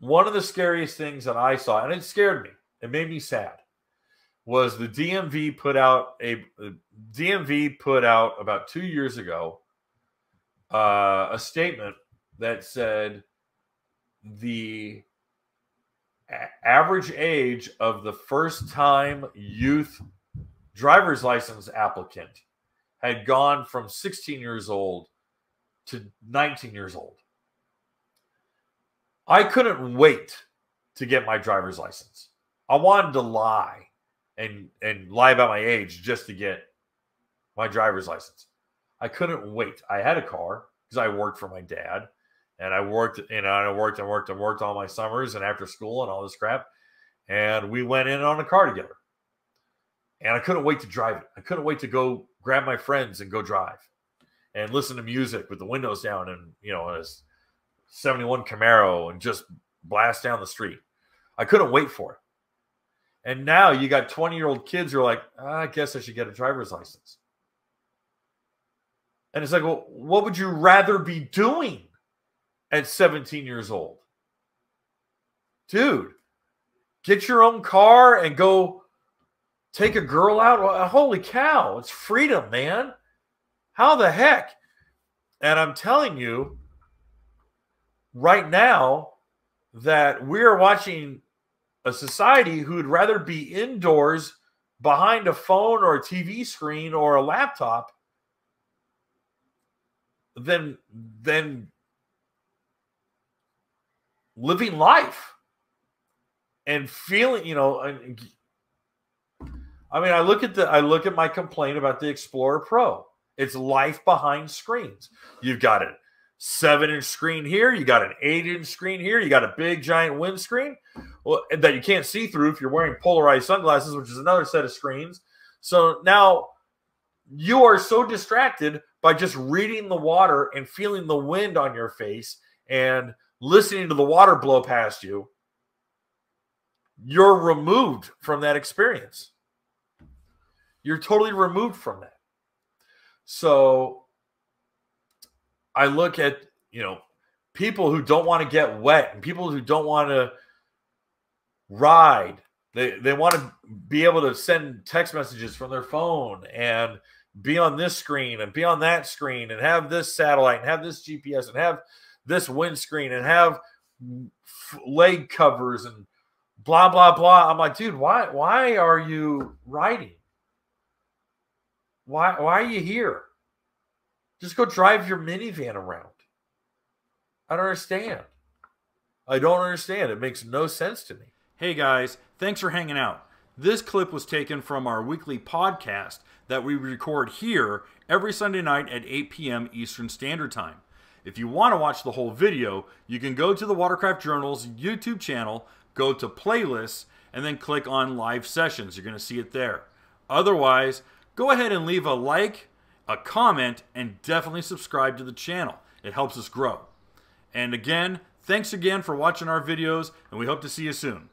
one of the scariest things that I saw, and it scared me, it made me sad, was the DMV put out a DMV put out about two years ago uh, a statement that said the average age of the first time youth driver's license applicant had gone from 16 years old to 19 years old. I couldn't wait to get my driver's license. I wanted to lie and and lie about my age just to get my driver's license. I couldn't wait. I had a car because I worked for my dad and I worked, you know, I worked and worked and worked all my summers and after school and all this crap. And we went in on a car together. And I couldn't wait to drive it. I couldn't wait to go grab my friends and go drive and listen to music with the windows down and, you know, a 71 Camaro and just blast down the street. I couldn't wait for it. And now you got 20 year old kids who are like, ah, I guess I should get a driver's license. And it's like, well, what would you rather be doing at 17 years old? Dude, get your own car and go take a girl out. Holy cow, it's freedom, man. How the heck? And I'm telling you right now that we're watching a society who'd rather be indoors behind a phone or a TV screen or a laptop than than living life and feeling you know i mean i look at the i look at my complaint about the explorer pro. It's life behind screens. You've got a seven inch screen here you got an eight inch screen here you got a big giant windscreen well, that you can't see through if you're wearing polarized sunglasses which is another set of screens so now you are so distracted by just reading the water and feeling the wind on your face and listening to the water blow past you, you're removed from that experience. You're totally removed from that. So I look at, you know, people who don't want to get wet and people who don't want to ride. They they want to be able to send text messages from their phone and be on this screen and be on that screen and have this satellite and have this GPS and have this windscreen and have leg covers and blah blah blah. I'm like, dude, why why are you riding? Why why are you here? Just go drive your minivan around. I don't understand. I don't understand. It makes no sense to me. Hey guys, thanks for hanging out. This clip was taken from our weekly podcast that we record here every Sunday night at 8 p.m. Eastern Standard Time. If you want to watch the whole video, you can go to the Watercraft Journal's YouTube channel, go to playlists, and then click on live sessions. You're going to see it there. Otherwise, go ahead and leave a like, a comment, and definitely subscribe to the channel. It helps us grow. And again, thanks again for watching our videos, and we hope to see you soon.